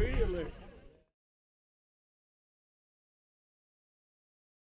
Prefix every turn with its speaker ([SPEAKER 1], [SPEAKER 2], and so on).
[SPEAKER 1] immediately.